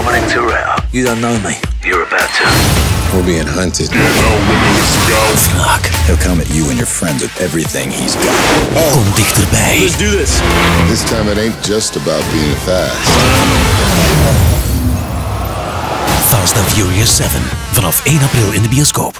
Dominic Toretto. You don't know me. You're about to. We're being hunted. Wraak. He'll come at you and your friends with everything he's got. Oh, Kom dichterbij. do this. This time it ain't just about being fast. Fast and Furious 7. Vanaf 1 april in de bioscoop.